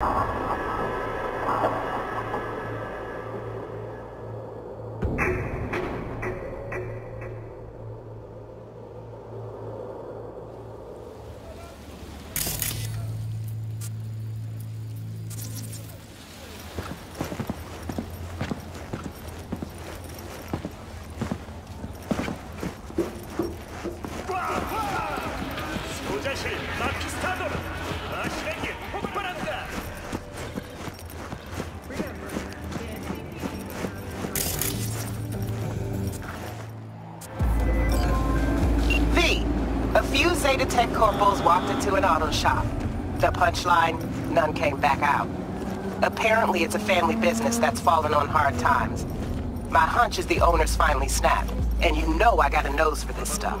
you. Tech corporals walked into an auto shop. The punchline, none came back out. Apparently it's a family business that's fallen on hard times. My hunch is the owners finally snapped. And you know I got a nose for this stuff.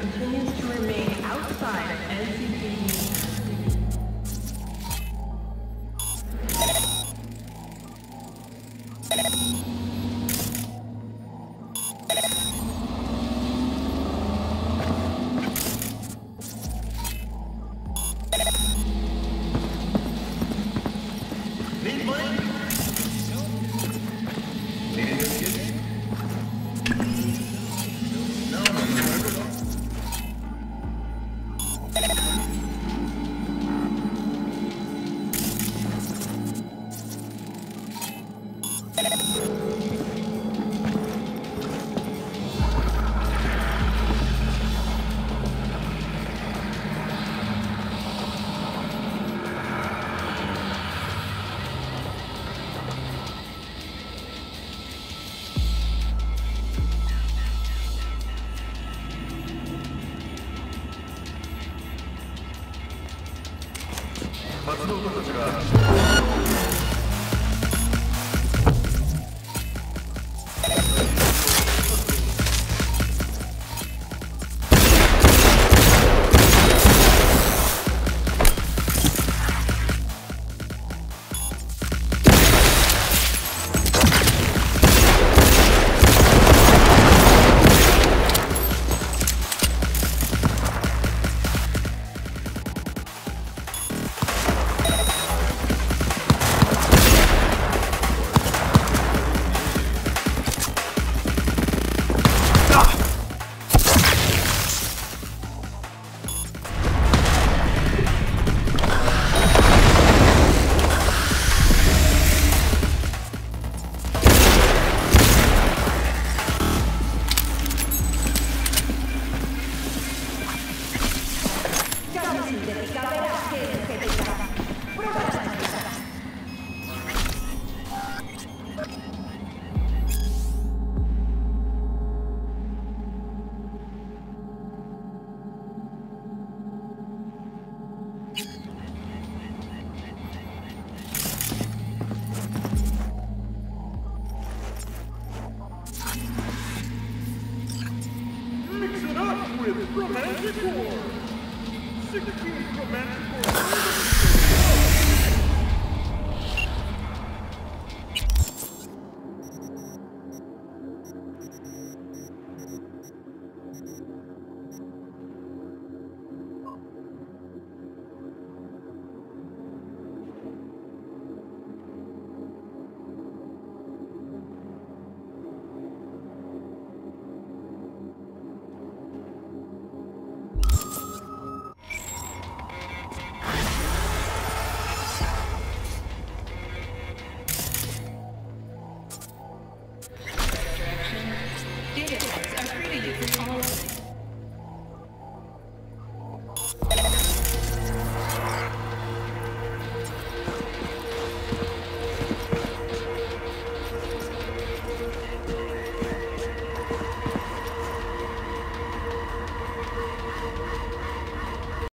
continues to remain outside of 松動家たちが。Romantic war. 16 romantic war.